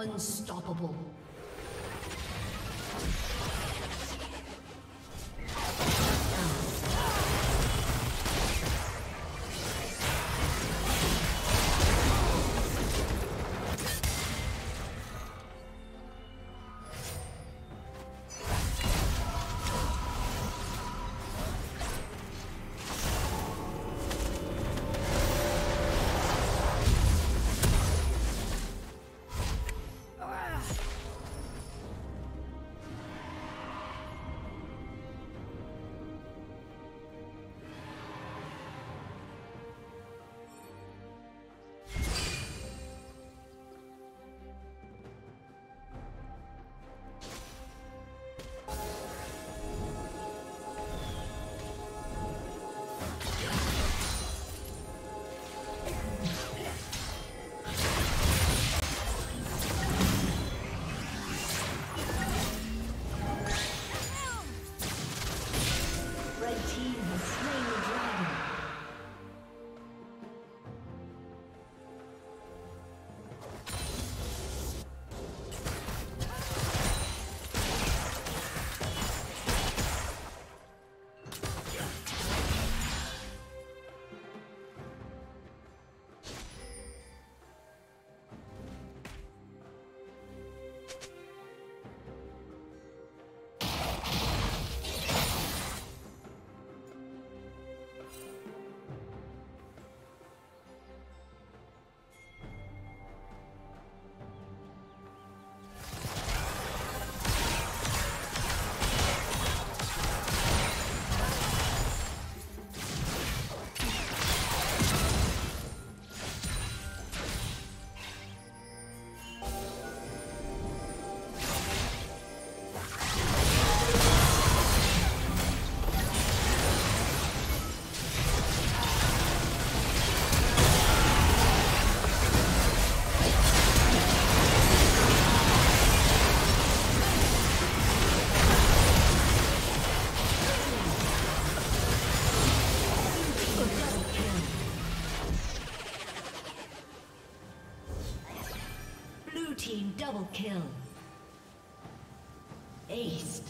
Unstoppable. Double kill. Aced.